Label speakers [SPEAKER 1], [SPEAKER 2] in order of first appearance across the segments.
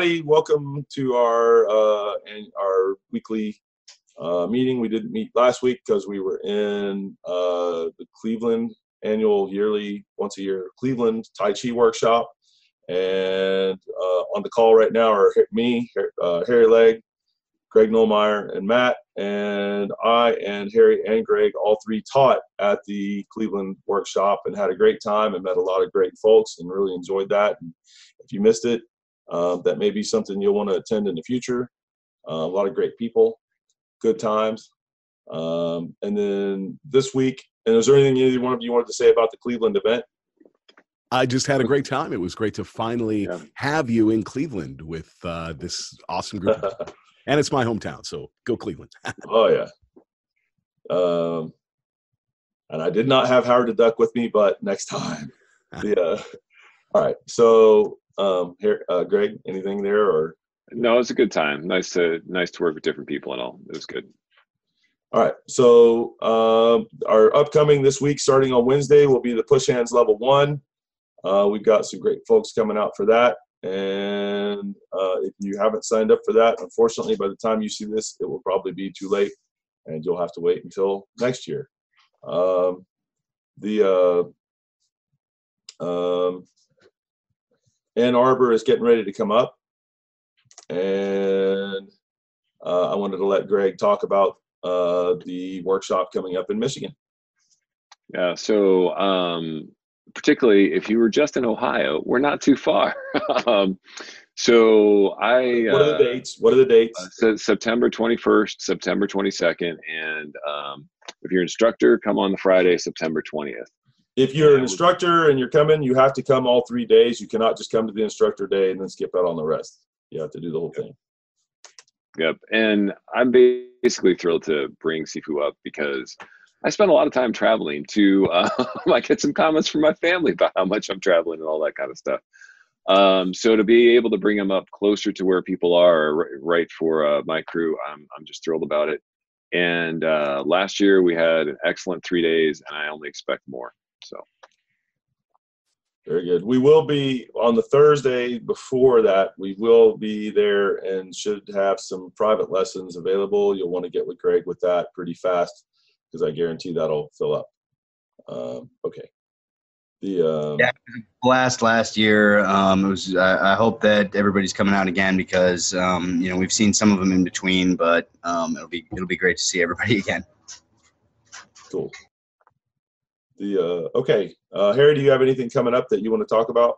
[SPEAKER 1] everybody. Welcome to our uh, and our weekly uh, meeting. We didn't meet last week because we were in uh, the Cleveland annual yearly once a year Cleveland Tai Chi workshop. And uh, on the call right now are me, uh, Harry Legg, Greg Nullmeyer, and Matt. And I and Harry and Greg all three taught at the Cleveland workshop and had a great time and met a lot of great folks and really enjoyed that. And if you missed it, um, that may be something you'll want to attend in the future. Uh, a lot of great people, good times. Um, and then this week, and is there anything either one of you wanted to say about the Cleveland event?
[SPEAKER 2] I just had a great time. It was great to finally yeah. have you in Cleveland with uh, this awesome group. and it's my hometown, so go Cleveland.
[SPEAKER 1] oh yeah. Um, and I did not have Howard the Duck with me, but next time. yeah. Uh, all right. So um, here, uh, Greg, anything there or?
[SPEAKER 3] No, it's a good time. Nice to nice to work with different people and all. It was good.
[SPEAKER 1] All right. So um, our upcoming this week, starting on Wednesday, will be the push hands level one. Uh, we've got some great folks coming out for that. And uh, if you haven't signed up for that, unfortunately, by the time you see this, it will probably be too late, and you'll have to wait until next year. Um, the uh, um, Ann Arbor is getting ready to come up, and uh, I wanted to let Greg talk about uh, the workshop coming up in Michigan.
[SPEAKER 3] Yeah, so um, particularly if you were just in Ohio, we're not too far. um, so I.
[SPEAKER 1] What are the uh, dates? What are the dates?
[SPEAKER 3] Uh, September 21st, September 22nd, and um, if you're an instructor, come on the Friday, September 20th.
[SPEAKER 1] If you're an instructor and you're coming, you have to come all three days. You cannot just come to the instructor day and then skip out on the rest. You have to do the whole thing.
[SPEAKER 3] Yep. And I'm basically thrilled to bring Sifu up because I spend a lot of time traveling to, uh, I get some comments from my family about how much I'm traveling and all that kind of stuff. Um, so to be able to bring them up closer to where people are, right for uh, my crew, I'm I'm just thrilled about it. And uh, last year we had an excellent three days, and I only expect more.
[SPEAKER 1] Very good. We will be on the Thursday before that. We will be there and should have some private lessons available. You'll want to get with Greg with that pretty fast because I guarantee that'll fill up. Um, okay. The um,
[SPEAKER 4] yeah, blast last year. Um, it was. I, I, hope that everybody's coming out again because um, you know we've seen some of them in between, but um, it'll be it'll be great to see everybody again.
[SPEAKER 1] Cool. The uh, okay, uh, Harry, do you have anything coming up that you want to talk about?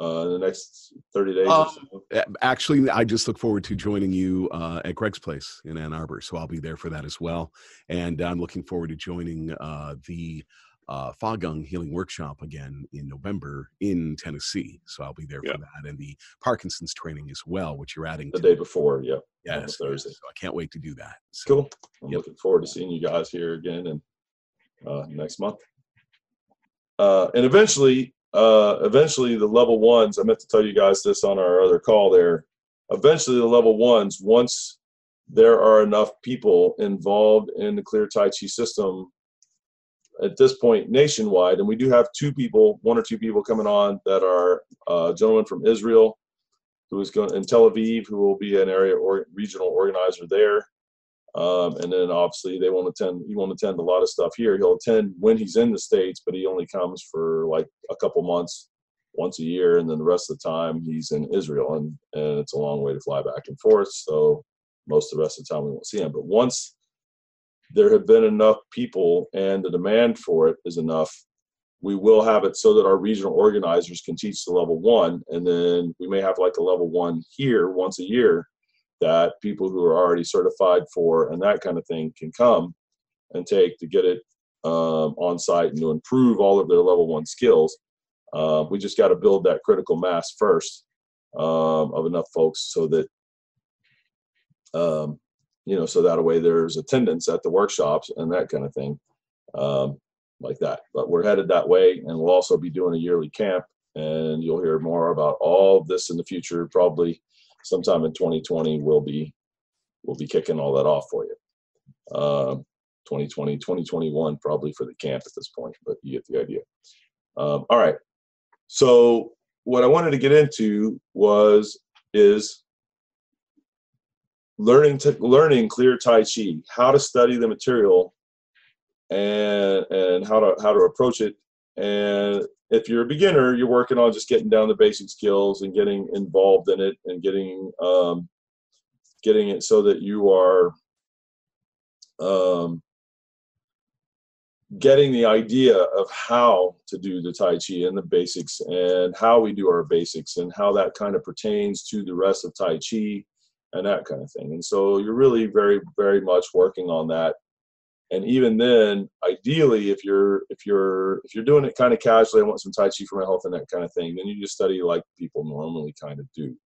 [SPEAKER 1] uh, in the next 30 days um, so?
[SPEAKER 2] Actually, I just look forward to joining you uh, at Greg's place in Ann Arbor. So I'll be there for that as well. And I'm looking forward to joining uh, the uh, Fa Gong Healing Workshop again in November in Tennessee. So I'll be there for that. And the Parkinson's training as well, which you're adding
[SPEAKER 1] the day before. Yeah.
[SPEAKER 2] Yes. Thursday. So I can't wait to do that. So,
[SPEAKER 1] cool. I'm yep. looking forward to seeing you guys here again and uh, next month. Uh, and eventually, uh, eventually the level ones, I meant to tell you guys this on our other call there. Eventually, the level ones, once there are enough people involved in the Clear Tai Chi system at this point nationwide, and we do have two people, one or two people coming on that are uh, a gentleman from Israel who is going in Tel Aviv, who will be an area or regional organizer there. Um, and then obviously they won't attend. He won't attend a lot of stuff here. He'll attend when he's in the states, but he only comes for like a couple months, once a year, and then the rest of the time he's in Israel, and and it's a long way to fly back and forth. So most of the rest of the time we won't see him. But once there have been enough people and the demand for it is enough, we will have it so that our regional organizers can teach the level one, and then we may have like a level one here once a year that people who are already certified for and that kind of thing can come and take to get it um, on site and to improve all of their level one skills. Uh, we just got to build that critical mass first um, of enough folks so that um, you know so that way there's attendance at the workshops and that kind of thing um, like that. But we're headed that way, and we'll also be doing a yearly camp, and you'll hear more about all this in the future, probably sometime in 2020 we'll be we'll be kicking all that off for you. Uh, 2020, 2021 probably for the camp at this point, but you get the idea. Um, all right. So what I wanted to get into was is learning to learning clear Tai Chi, how to study the material, and and how to how to approach it. And if you're a beginner, you're working on just getting down the basic skills and getting involved in it and getting um, getting it so that you are um, getting the idea of how to do the Tai Chi and the basics and how we do our basics and how that kind of pertains to the rest of Tai Chi and that kind of thing. And so you're really very, very much working on that. And even then, ideally, if you're if you're if you're doing it kind of casually, I want some Tai Chi for my health and that kind of thing, then you just study like people normally kind of do.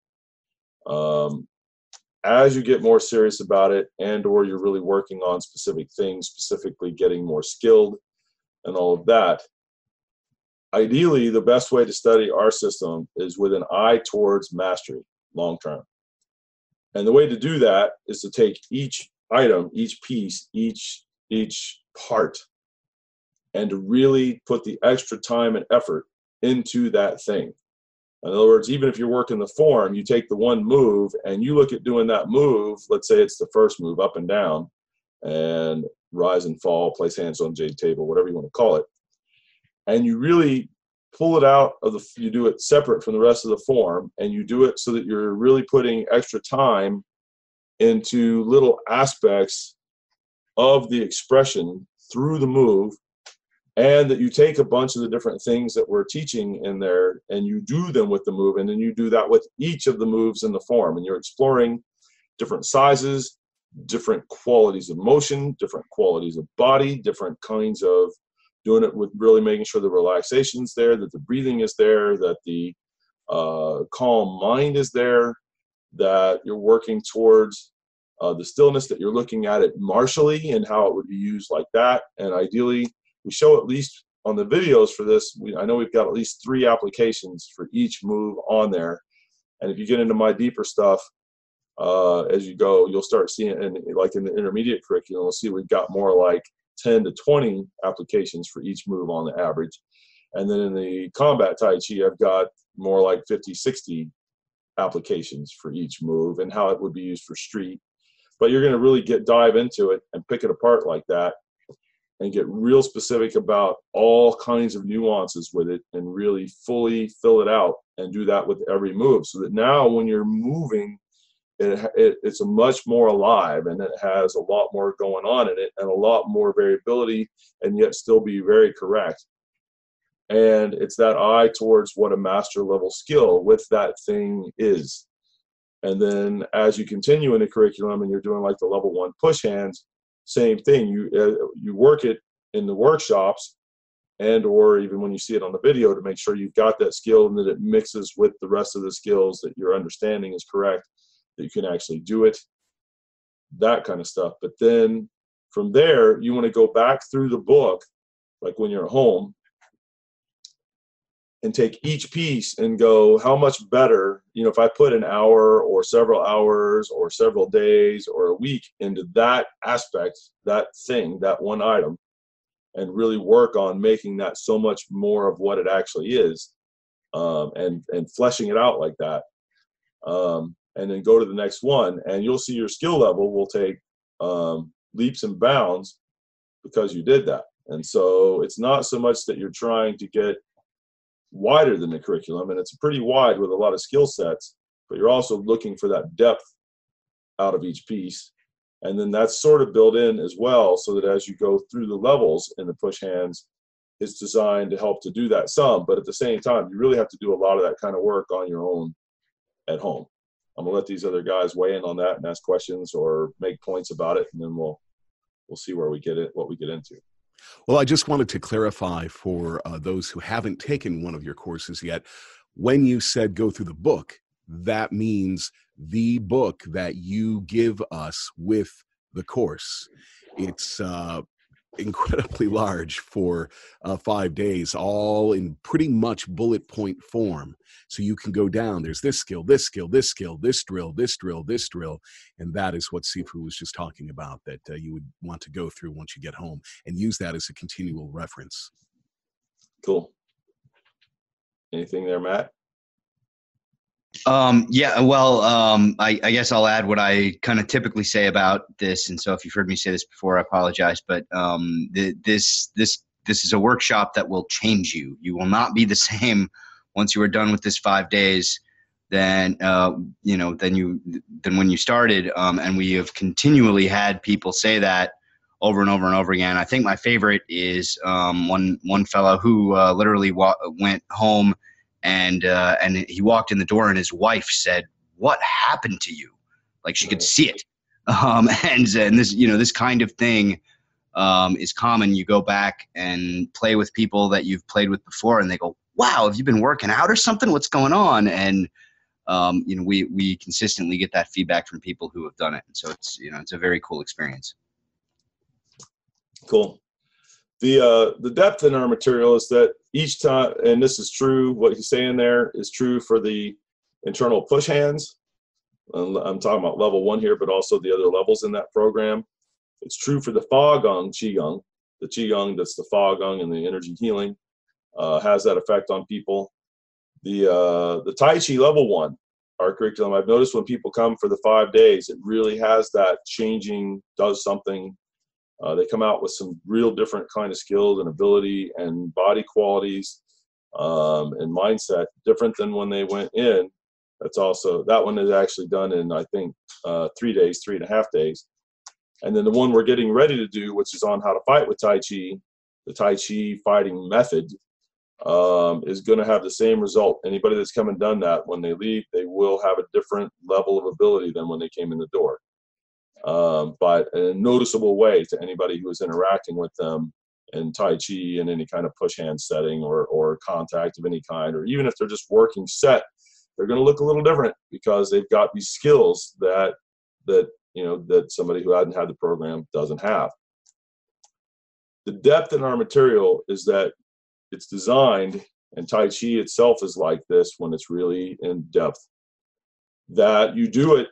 [SPEAKER 1] Um, as you get more serious about it and or you're really working on specific things specifically getting more skilled and all of that ideally the best way to study our system is with an eye towards mastery long term and the way to do that is to take each item each piece each each part and to really put the extra time and effort into that thing in other words, even if you're working the form, you take the one move and you look at doing that move. Let's say it's the first move up and down and rise and fall, place hands on jade table, whatever you want to call it. And you really pull it out of the, you do it separate from the rest of the form and you do it so that you're really putting extra time into little aspects of the expression through the move and that you take a bunch of the different things that we're teaching in there and you do them with the move and then you do that with each of the moves in the form. And you're exploring different sizes different qualities of motion different qualities of body different kinds of doing it with really making sure the relaxation's there that the breathing is there that the uh, calm mind is there that you're working towards uh, the stillness that you're looking at it martially and how it would be used like that and ideally we show at least on the videos for this, we, I know we've got at least three applications for each move on there. And if you get into my deeper stuff, uh, as you go, you'll start seeing, and like in the intermediate curriculum, you'll see we've got more like 10 to 20 applications for each move on the average. And then in the combat Tai Chi, I've got more like 50, 60 applications for each move and how it would be used for street. But you're going to really get dive into it and pick it apart like that and get real specific about all kinds of nuances with it and really fully fill it out and do that with every move so that now when you're moving it, it, it's much more alive and it has a lot more going on in it and a lot more variability and yet still be very correct. And it's that eye towards what a master level skill with that thing is and then as you continue in the curriculum and you're doing like the level one push hands same thing. You uh, you work it in the workshops, and or even when you see it on the video to make sure you've got that skill and that it mixes with the rest of the skills that your understanding is correct, that you can actually do it. That kind of stuff. But then from there, you want to go back through the book, like when you're at home, and take each piece and go how much better you know if i put an hour or several hours or several days or a week into that aspect that thing that one item and really work on making that so much more of what it actually is um, and and fleshing it out like that um, and then go to the next one and you'll see your skill level will take um, leaps and bounds because you did that. And so it's not so much that you're trying to get wider than the curriculum, and it's pretty wide with a lot of skill sets, but you're also looking for that depth out of each piece. And then that's sort of built in as well, so that as you go through the levels in the push hands, it's designed to help to do that some, but at the same time, you really have to do a lot of that kind of work on your own at home. I'm gonna let these other guys weigh in on that and ask questions or make points about it, and then we'll we'll see where we get it, what we get into.
[SPEAKER 2] Well, I just wanted to clarify for uh, those who haven't taken one of your courses yet. When you said go through the book, that means the book that you give us with the course. It's uh, incredibly large for uh, five days, all in pretty much bullet point form. So you can go down. There's this skill, this skill, this skill, this drill, this drill, this drill, and that is what Sifu was just talking about. That uh, you would want to go through once you get home and use that as a continual reference.
[SPEAKER 1] Cool. Anything there, Matt?
[SPEAKER 4] Um, yeah, well, um, I, I, guess I'll add what I kind of typically say about this. And so, if you've heard me say this before, I apologize. But um, the, this this this is a workshop that will change you. You will not be the same once you are done with this five days than uh, you know than you than when you started. Um, and we have continually had people say that over and over and over again. I think my favorite is um, one one fellow who uh, literally wa- went home and uh, and he walked in the door and his wife said, "What happened to you?" Like she could see it. Um, and and this you know this kind of thing um, is common. You go back and play with people that you've played with before, and they go, "Wow, have you been working out or something? What's going on?" And um, you know we we consistently get that feedback from people who have done it, and so it's you know it's a very cool experience.
[SPEAKER 1] Cool. The uh, the depth in our material is that each time, and this is true. What he's saying there is true for the internal push hands. I'm talking about level one here, but also the other levels in that program. It's true for the Fa Gong Qigong. The Qigong, that's the Fa Gong and the energy healing, uh, has that effect on people. The uh, the Tai Chi level one, our curriculum. I've noticed when people come for the five days, it really has that changing, does something uh, they come out with some real different kind of skills and ability and body qualities um, and mindset different than when they went in. That's also that one is actually done in I think uh, three days, three and a half days, and then the one we're getting ready to do, which is on how to fight with Tai Chi, the Tai Chi fighting method, um, is going to have the same result. Anybody that's come and done that, when they leave, they will have a different level of ability than when they came in the door um, but in a noticeable way to anybody who is interacting with them in Tai Chi in any kind of push hand setting or, or contact of any kind, or even if they're just working set, they're going to look a little different because they've got these skills that that you know that somebody who hadn't had the program doesn't have. The depth in our material is that it's designed, and Tai Chi itself is like this when it's really in depth. That you do it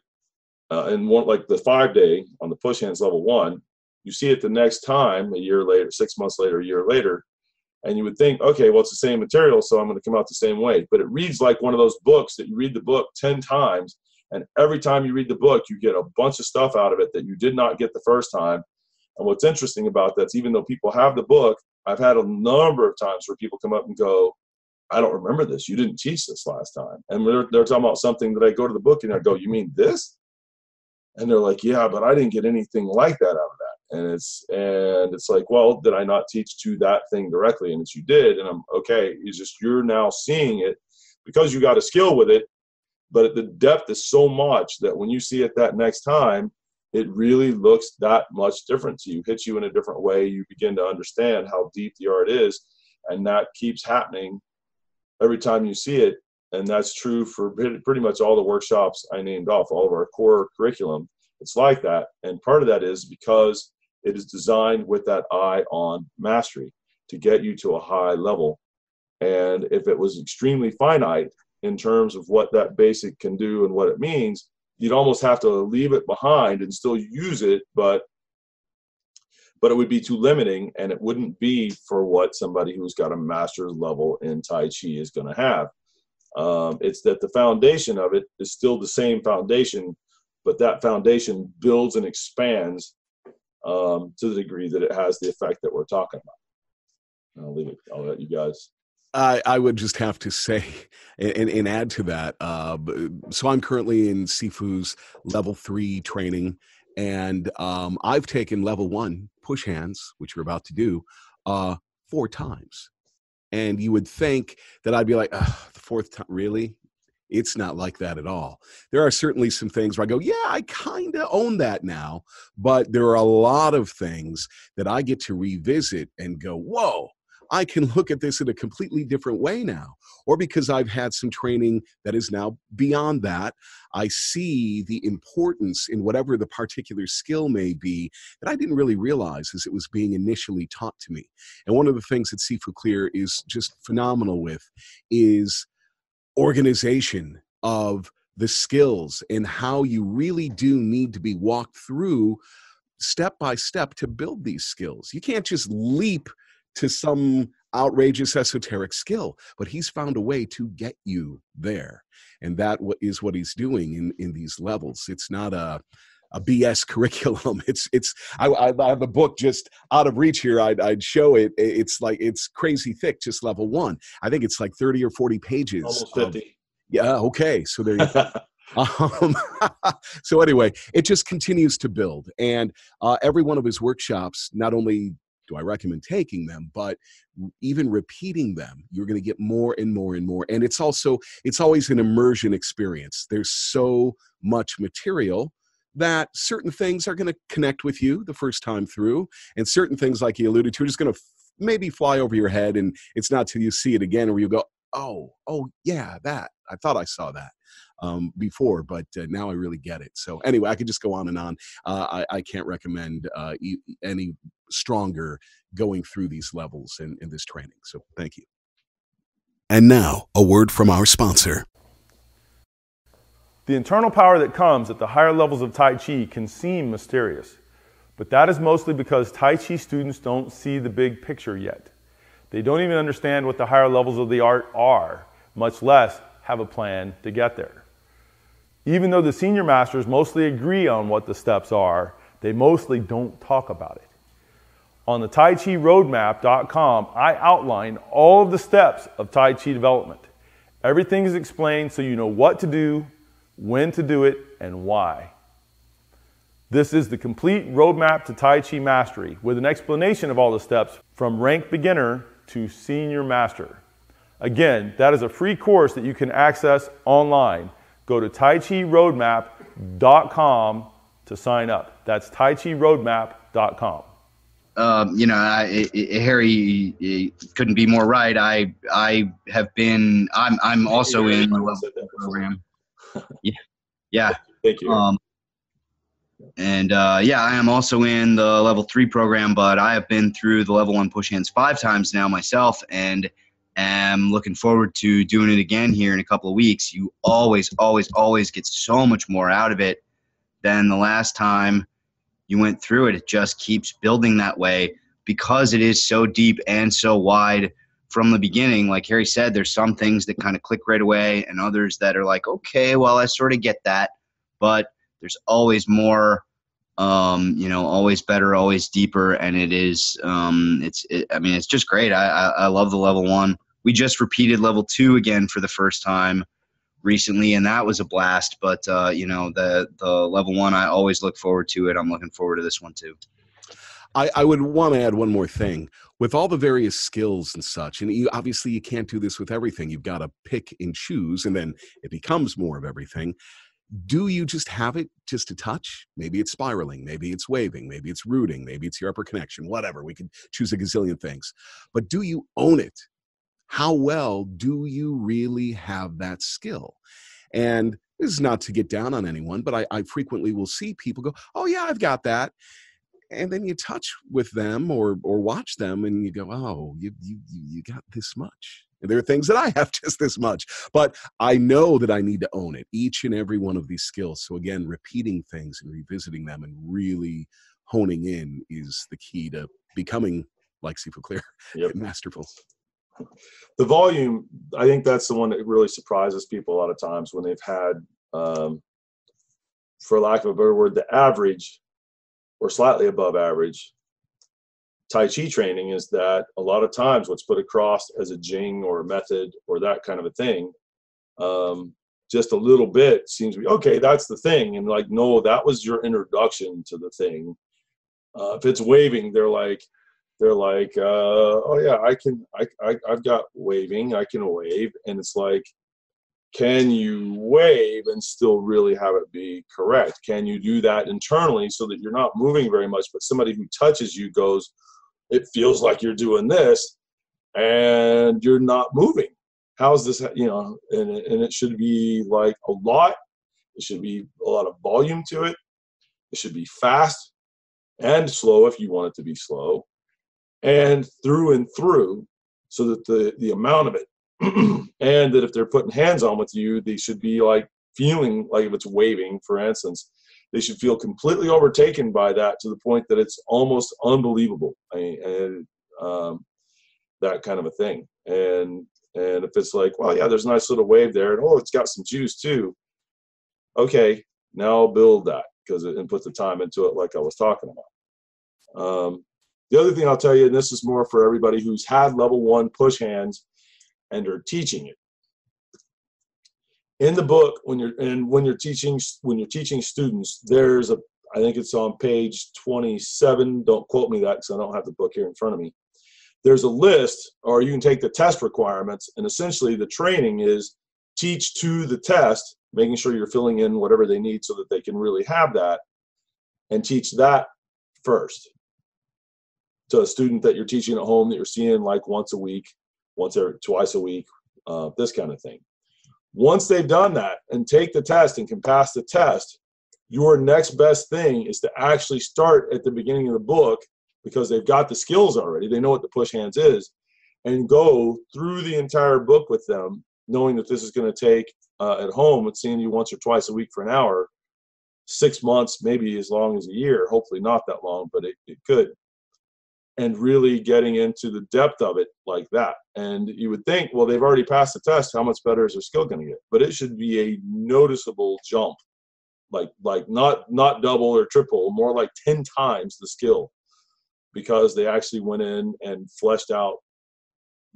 [SPEAKER 1] uh, and one like the five day on the push hands level one, you see it the next time a year later, six months later, a year later, and you would think, okay, well it's the same material, so I'm going to come out the same way. But it reads like one of those books that you read the book ten times, and every time you read the book, you get a bunch of stuff out of it that you did not get the first time. And what's interesting about that is even though people have the book, I've had a number of times where people come up and go, I don't remember this. You didn't teach this last time. And they're, they're talking about something that I go to the book and I go, You mean this? And they're like yeah but i didn't get anything like that out of that. And it's and it's like well did i not teach to that thing directly? And it's you did. And i'm okay it's just you're now seeing it because you got a skill with it but the depth is so much that when you see it that next time it really looks that much different to you hits you in a different way you begin to understand how deep the art is and that keeps happening every time you see it and that's true for pretty much all the workshops I named off, all of our core curriculum. It's like that, and part of that is because it is designed with that eye on mastery to get you to a high level. And if it was extremely finite in terms of what that basic can do and what it means, you'd almost have to leave it behind and still use it, but but it would be too limiting and it wouldn't be for what somebody who's got a master's level in Tai Chi is going to have. Um, it's that the foundation of it is still the same foundation, but that foundation builds and expands um, to the degree that it has the effect that we're talking about. I'll leave it. I'll let you guys.
[SPEAKER 2] I, I would just have to say and, and add to that. Uh, so I'm currently in Sifu's level three training, and um, I've taken level one push hands, which we're about to do, uh, four times. And you would think that I'd be like, the fourth time, really? It's not like that at all. There are certainly some things where I go, yeah, I kind of own that now. But there are a lot of things that I get to revisit and go, whoa, I can look at this in a completely different way now. Or because I've had some training that is now beyond that, I see the importance in whatever the particular skill may be that I didn't really realize as it was being initially taught to me. And one of the things that Sifu Clear is just phenomenal with is organization of the skills and how you really do need to be walked through step by step to build these skills. You can't just leap to some outrageous esoteric skill, but he's found a way to get you there. And that is what he's doing in, in these levels. It's not a, a BS curriculum. It's it's I, I have a book just out of reach here. I'd, I'd show it. It's like it's crazy thick, just level one. I think it's like thirty or forty pages.
[SPEAKER 1] Almost fifty. Of,
[SPEAKER 2] yeah. Okay. So there you go. um, so anyway, it just continues to build, and uh, every one of his workshops not only do I recommend taking them, but even repeating them, you're going to get more and more and more. And it's also it's always an immersion experience. There's so much material that certain things are going to connect with you the first time through, and certain things, like you alluded to, are just going to maybe fly over your head, and it's not till you see it again where you go, "Oh, oh yeah, that I thought I saw that." Um, before, but uh, now I really get it. So anyway, I could just go on and on. Uh, I, I, can't recommend uh, any stronger going through these levels in, in this training. So thank you. And now a word from our sponsor.
[SPEAKER 5] The internal power that comes at the higher levels of Tai Chi can seem mysterious, but that is mostly because Tai Chi students don't see the big picture yet. They don't even understand what the higher levels of the art are, much less have a plan to get there. Even though the senior masters mostly agree on what the steps are, they mostly don't talk about it. On the Tai Chi Roadmap.com, I outline all of the steps of Tai Chi development. Everything is explained so you know what to do, when to do it, and why. This is the complete roadmap to Tai Chi mastery with an explanation of all the steps from rank beginner to senior master. Again, that is a free course that you can access online. Go to taichiroadmap.com to sign up. That's taichiroadmap.com.
[SPEAKER 4] Um, you know, I, I, Harry couldn't be more right. I I have been. I'm I'm also in the program yeah, yeah.
[SPEAKER 1] Thank you.
[SPEAKER 4] Um, and uh, yeah, I am also in the level three program, but I have been through the level one push hands five times now myself, and am looking forward to doing it again here in a couple of weeks. You always, always, always get so much more out of it than the last time you went through it. It just keeps building that way because it is so deep and so wide from the beginning, like Harry said, there's some things that kind of click right away, and others that are like, okay, well, I sort of get that, but there's always more. Um, you know, always better, always deeper, and it is. Um, it's. It, I mean, it's just great. I, I I love the level one. We just repeated level two again for the first time recently, and that was a blast. But uh, you know, the the level one, I always look forward to it. I'm looking forward to this one too.
[SPEAKER 2] I, I would want to add one more thing with all the various skills and such and you obviously you can't do this with everything you've got to pick and choose and then it becomes more of everything do you just have it just to touch maybe it's spiraling maybe it's waving maybe it's rooting maybe it's your upper connection whatever we can choose a gazillion things but do you own it how well do you really have that skill? And this is not to get down on anyone but I, I frequently will see people go oh yeah i've got that. And then you touch with them or or watch them and you go oh you you you got this much. And there are things that i have just this much but i know that i need to own it each and every one of these skills. So again repeating things and revisiting them and really honing in is the key to becoming like sifu clear yep. masterful
[SPEAKER 1] the volume i think that's the one that really surprises people a lot of times when they've had um, for lack of a better word the average or slightly above average Tai Chi training is that a lot of times what's put across as a jing or a method or that kind of a thing, um, just a little bit seems to be okay. That's the thing, and like no, that was your introduction to the thing. Uh, if it's waving, they're like, they're like, uh, oh yeah, I can, I, I, I've got waving, I can wave, and it's like, can you wave and still really have it be correct? Can you do that internally so that you're not moving very much, but somebody who touches you goes, it feels like you're doing this and you're not moving. How's this, you know, and, and it should be like a lot. It should be a lot of volume to it. It should be fast and slow if you want it to be slow and through and through so that the, the amount of it and that if they're putting hands on with you, they should be like feeling like if it's waving, for instance, they should feel completely overtaken by that to the point that it's almost unbelievable. I and, um, that kind of a thing. And and if it's like, well, yeah, there's a nice little wave there, and oh, it's got some juice too. Okay, now build that because it and put the time into it, like I was talking about. Um, the other thing I'll tell you, and this is more for everybody who's had level one push hands and are teaching it. In the book, when you're and when you're teaching when you're teaching students, there's a I think it's on page 27. Don't quote me that because I don't have the book here in front of me. There's a list, or you can take the test requirements, and essentially the training is teach to the test, making sure you're filling in whatever they need so that they can really have that, and teach that first to a student that you're teaching at home that you're seeing like once a week, once or twice a week, uh, this kind of thing. Once they've done that and take the test and can pass the test, your next best thing is to actually start at the beginning of the book because they've got the skills already. They know what the push hands is and go through the entire book with them, knowing that this is going to take uh, at home, it's seeing you once or twice a week for an hour, six months, maybe as long as a year, hopefully not that long, but it, it could and really getting into the depth of it like that. And you would think, well, they've already passed the test. How much better is their skill going to get? But it should be a noticeable jump, like like not not double or triple, more like ten times the skill, because they actually went in and fleshed out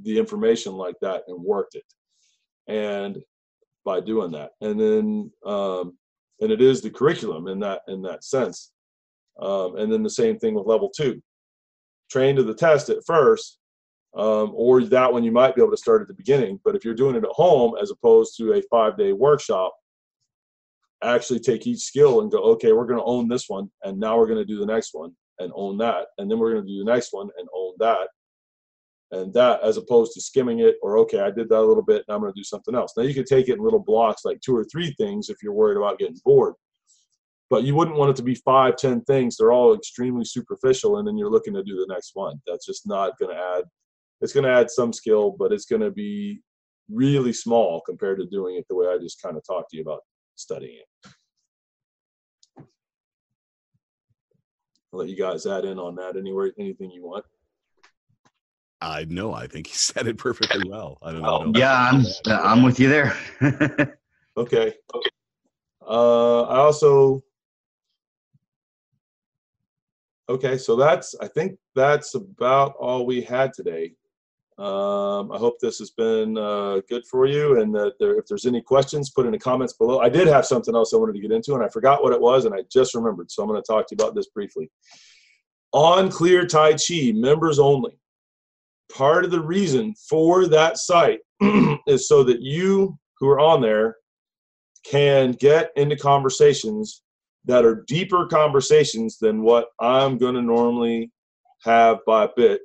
[SPEAKER 1] the information like that and worked it. And by doing that, and then um, and it is the curriculum in that in that sense. Um, and then the same thing with level two train to the test at first, um, or that one you might be able to start at the beginning. But if you're doing it at home as opposed to a five day workshop, actually take each skill and go, okay, we're going to own this one, and now we're going to do the next one and own that, and then we're going to do the next one and own that. And that, as opposed to skimming it, or okay, I did that a little bit, and I'm going to do something else. Now you can take it in little blocks, like two or three things, if you're worried about getting bored but you wouldn't want it to be five, ten things. They're all extremely superficial, and then you're looking to do the next one. That's just not going to add. It's going to add some skill, but it's going to be really small compared to doing it the way I just kind of talked to you about studying it. I'll let you guys add in on that anywhere, anything you want.
[SPEAKER 2] I know. I think he said it perfectly well. I don't know.
[SPEAKER 4] Yeah, I'm I'm with you there.
[SPEAKER 1] okay. Uh, I also Okay, so that's I think that's about all we had today. Um, I hope this has been uh, good for you, and that there, if there's any questions, put in the comments below. I did have something else I wanted to get into, and I forgot what it was, and I just remembered, so I'm going to talk to you about this briefly. On Clear Tai Chi, members only. Part of the reason for that site is so that you who are on there can get into conversations that are deeper conversations than what I'm going to normally have by a bit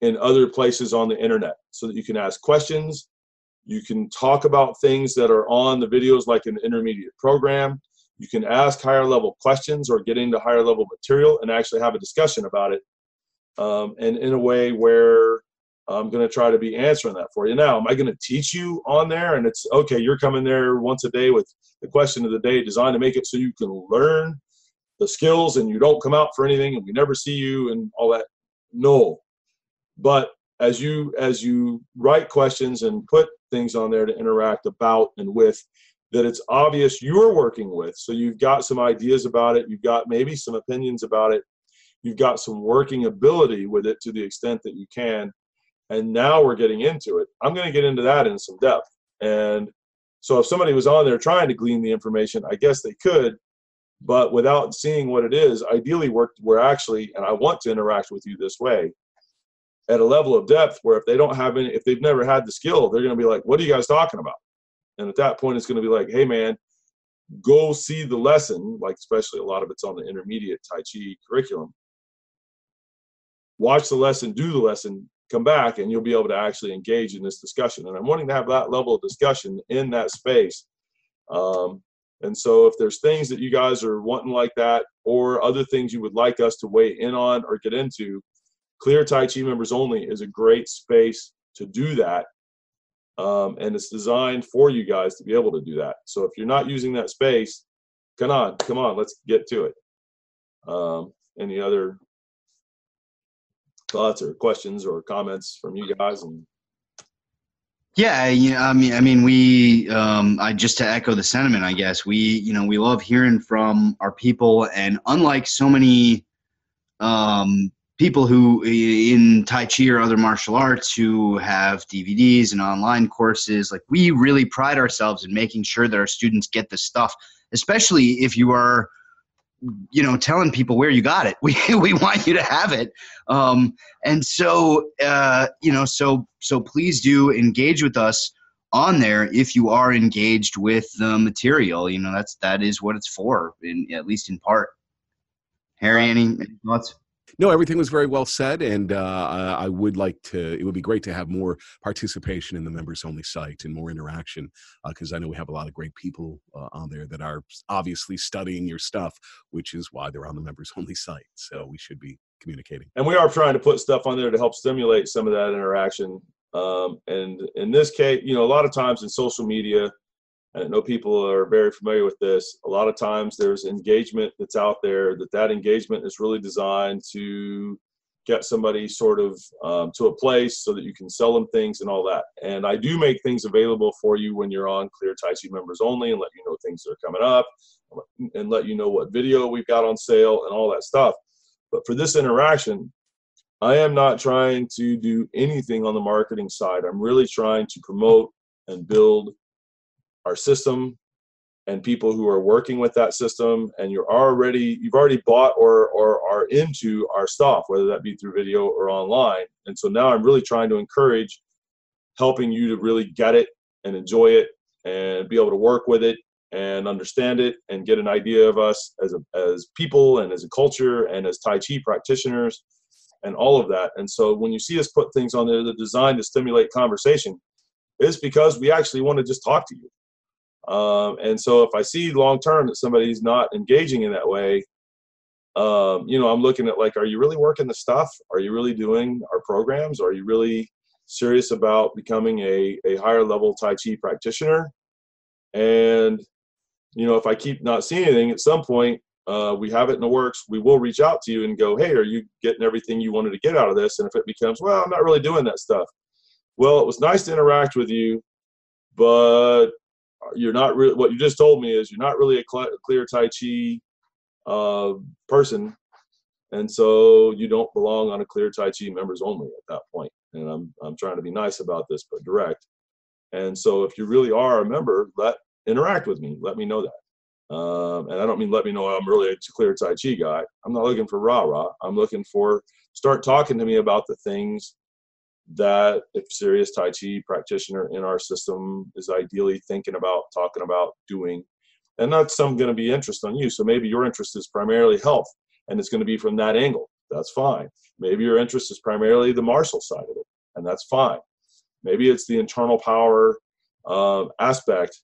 [SPEAKER 1] in other places on the internet so that you can ask questions. You can talk about things that are on the videos like an intermediate program. You can ask higher level questions or get into higher level material and actually have a discussion about it. Um, and in a way where I'm going to try to be answering that for you. Now, am I going to teach you on there? And it's okay, you're coming there once a day with the question of the day designed to make it so you can learn the skills and you don't come out for anything and we never see you and all that. No. But as you as you write questions and put things on there to interact about and with that it's obvious you're working with so you've got some ideas about it you've got maybe some opinions about it you've got some working ability with it to the extent that you can and now we're getting into it i'm going to get into that in some depth. And so if somebody was on there trying to glean the information i guess they could but without seeing what it is ideally we're, we're actually and i want to interact with you this way at a level of depth where if they don't have any if they've never had the skill they're going to be like what are you guys talking about? And at that point it's going to be like hey man go see the lesson like especially a lot of it's on the intermediate tai chi curriculum. Watch the lesson do the lesson come back and you'll be able to actually engage in this discussion. And I'm wanting to have that level of discussion in that space. Um, and so if there's things that you guys are wanting like that, or other things you would like us to weigh in on or get into, Clear Tai Chi members only is a great space to do that. Um, and it's designed for you guys to be able to do that. So if you're not using that space, come on, come on, let's get to it. Um, any other thoughts or questions or comments from you guys and
[SPEAKER 4] Yeah, yeah. I mean, I mean, we. Um, I just to echo the sentiment. I guess we, you know, we love hearing from our people, and unlike so many um, people who in Tai Chi or other martial arts who have DVDs and online courses, like we really pride ourselves in making sure that our students get the stuff, especially if you are you know telling people where you got it. We we want you to have it. Um and so uh you know so so please do engage with us on there if you are engaged with the material. You know that's that is what it's for in at least in part. Harry any, any thoughts
[SPEAKER 2] No, everything was very well said, and uh, I would like to. It would be great to have more participation in the members-only site and more interaction, because I know we have a lot of great people uh, on there that are obviously studying your stuff, which is why they're on the members-only site. So we should be communicating.
[SPEAKER 1] and we are trying to put stuff on there to help stimulate some of that interaction. Um, and in this case, you know, a lot of times in social media, I know people are very familiar with this. A lot of times there's engagement that's out there that that engagement is really designed to get somebody sort of um, to a place so that you can sell them things and all that. And I do make things available for you when you're on Clear Tai Chi members only and let you know things that are coming up and let you know what video we've got on sale and all that stuff. But for this interaction, I am not trying to do anything on the marketing side. I'm really trying to promote and build our system and people who are working with that system and you're already you've already bought or or are into our stuff whether that be through video or online. And so now i'm really trying to encourage helping you to really get it and enjoy it and be able to work with it and understand it and get an idea of us as a, as people and as a culture and as tai chi practitioners and all of that. And so when you see us put things on there that are designed to stimulate conversation it's because we actually want to just talk to you um, and so if I see long term that somebody's not engaging in that way, um, you know, I'm looking at like, are you really working the stuff? Are you really doing our programs? Are you really serious about becoming a, a higher level Tai Chi practitioner? And, you know, if I keep not seeing anything at some point, uh, we have it in the works. We will reach out to you and go, hey, are you getting everything you wanted to get out of this? And if it becomes, well, I'm not really doing that stuff. Well, it was nice to interact with you, but you're not really what you just told me is you're not really a cl- clear tai chi uh, person. And so you don't belong on a clear tai chi members only at that point. And i'm i'm trying to be nice about this but direct. And so if you really are a member let interact with me. Let me know that. Um, and i don't mean let me know i'm really a clear tai chi guy. I'm not looking for rah rah i'm looking for start talking to me about the things that if serious Tai Chi practitioner in our system is ideally thinking about, talking about, doing, and that's some going to be interest on you. So maybe your interest is primarily health, and it's going to be from that angle. That's fine. Maybe your interest is primarily the martial side of it, and that's fine. Maybe it's the internal power uh, aspect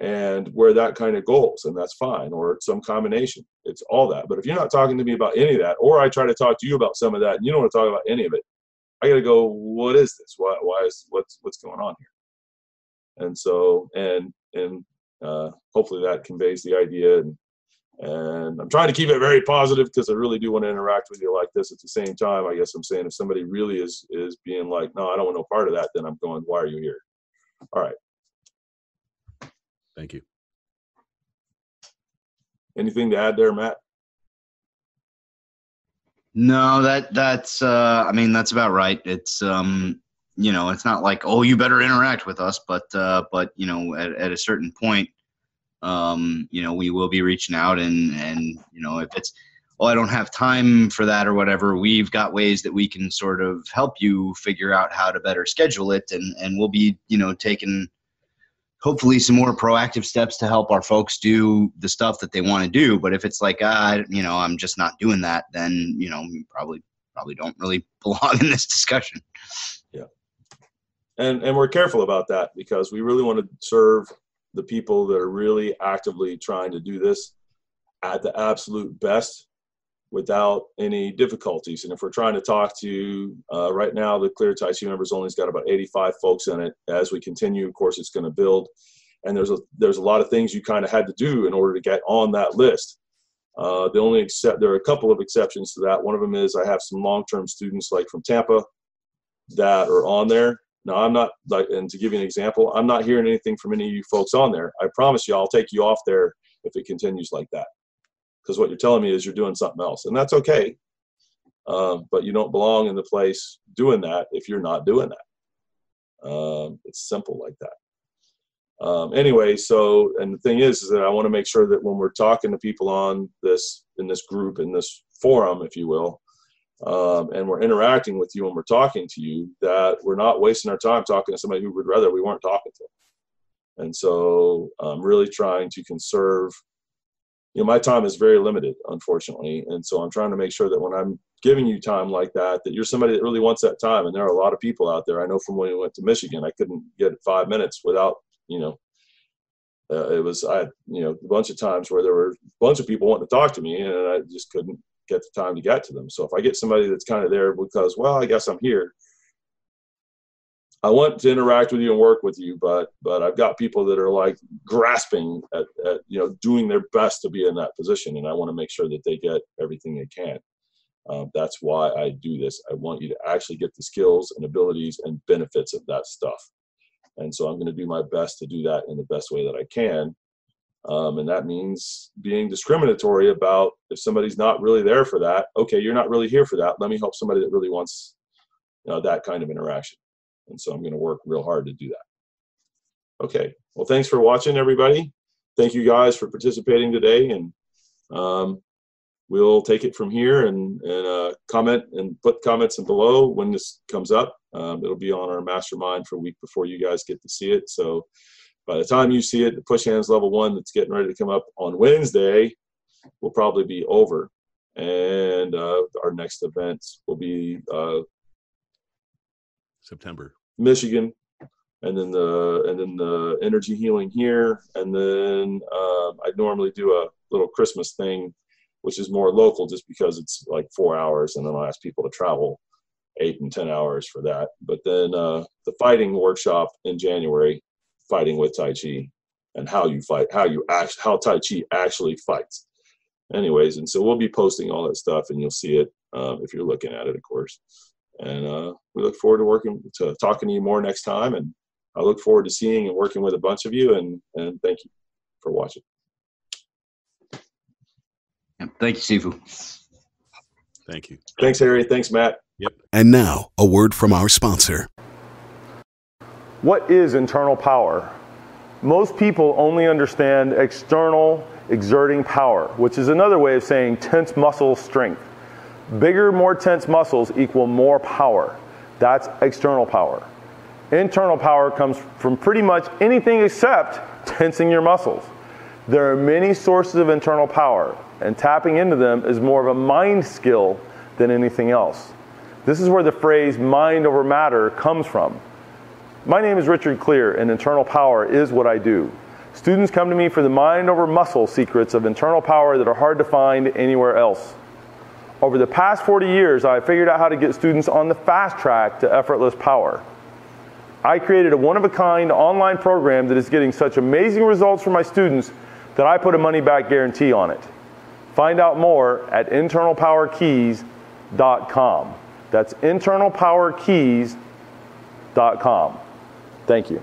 [SPEAKER 1] and where that kind of goes, and that's fine, or some combination. It's all that. But if you're not talking to me about any of that, or I try to talk to you about some of that, and you don't want to talk about any of it, I got to go. What is this? Why? Why is what's what's going on here? And so, and and uh, hopefully that conveys the idea. And and I'm trying to keep it very positive because I really do want to interact with you like this. At the same time, I guess I'm saying if somebody really is is being like, no, I don't want no part of that, then I'm going, why are you here? All right.
[SPEAKER 2] Thank you.
[SPEAKER 1] Anything to add there, Matt?
[SPEAKER 4] No, that that's uh I mean that's about right. It's um you know, it's not like oh you better interact with us, but uh but you know at, at a certain point um you know we will be reaching out and and you know if it's oh I don't have time for that or whatever, we've got ways that we can sort of help you figure out how to better schedule it and and we'll be, you know, taking hopefully some more proactive steps to help our folks do the stuff that they want to do but if it's like ah, you know i'm just not doing that then you know probably probably don't really belong in this discussion Yeah.
[SPEAKER 1] and and we're careful about that because we really want to serve the people that are really actively trying to do this at the absolute best without any difficulties. And if we're trying to talk to uh, right now, the Clear Tai Chi members only's got about 85 folks in it. As we continue, of course, it's going to build. And there's a there's a lot of things you kind of had to do in order to get on that list. Uh, the only except there are a couple of exceptions to that. One of them is I have some long-term students like from Tampa that are on there. Now I'm not like, and to give you an example, I'm not hearing anything from any of you folks on there. I promise you, I'll take you off there if it continues like that, because what you're telling me is you're doing something else, and that's okay. Um, but you don't belong in the place doing that if you're not doing that. Um, it's simple like that um, anyway so and the thing is, is that i want to make sure that when we're talking to people on this in this group in this forum if you will um, and we're interacting with you and we're talking to you that we're not wasting our time talking to somebody who would rather we weren't talking to and so i'm really trying to conserve you know my time is very limited unfortunately. And so i'm trying to make sure that when i'm giving you time like that that you're somebody that really wants that time. And there are a lot of people out there. I know from when we went to michigan i couldn't get five minutes without you know, uh, it was I you know a bunch of times where there were a bunch of people wanting to talk to me and I just couldn't get the time to get to them. So if I get somebody that's kind of there because well I guess I'm here, I want to interact with you and work with you, but but I've got people that are like grasping at, at you know doing their best to be in that position, and I want to make sure that they get everything they can. Um, that's why I do this. I want you to actually get the skills and abilities and benefits of that stuff. And so I'm going to do my best to do that in the best way that I can. Um, and that means being discriminatory about if somebody's not really there for that. Okay, you're not really here for that. Let me help somebody that really wants you know, that kind of interaction. And so I'm going to work real hard to do that. Okay, well, thanks for watching, everybody. Thank you guys for participating today. And um, we'll take it from here and, and uh, comment and put comments in below when this comes up. Um, it'll be on our mastermind for a week before you guys get to see it. So by the time you see it, the push hands level one that's getting ready to come up on Wednesday will probably be over. And uh, our next event will be uh,
[SPEAKER 2] September,
[SPEAKER 1] Michigan, and then the and then the energy healing here, and then uh, I normally do a little Christmas thing, which is more local, just because it's like four hours, and then I'll ask people to travel eight and ten hours for that. But then uh, the fighting workshop in January, fighting with Tai Chi, and how you fight, how you act, how Tai Chi actually fights. Anyways, and so we'll be posting all that stuff, and you'll see it um, if you're looking at it, of course. And uh, we look forward to working to talking to you more next time, and I look forward to seeing and working with a bunch of you. And and thank you for watching.
[SPEAKER 4] Thank you, Sifu.
[SPEAKER 2] Thank you.
[SPEAKER 1] Thanks, Harry. Thanks, Matt.
[SPEAKER 2] Yep.
[SPEAKER 6] And now, a word from our sponsor.
[SPEAKER 5] What is internal power? Most people only understand external exerting power, which is another way of saying tense muscle strength. Bigger, more tense muscles equal more power. That's external power. Internal power comes from pretty much anything except tensing your muscles. There are many sources of internal power, and tapping into them is more of a mind skill than anything else. This is where the phrase mind over matter comes from. My name is Richard Clear, and internal power is what I do. Students come to me for the mind over muscle secrets of internal power that are hard to find anywhere else. Over the past 40 years, I figured out how to get students on the fast track to effortless power. I created a one of a kind online program that is getting such amazing results for my students that I put a money back guarantee on it. Find out more at internalpowerkeys.com. That's internalpowerkeys.com. Thank you.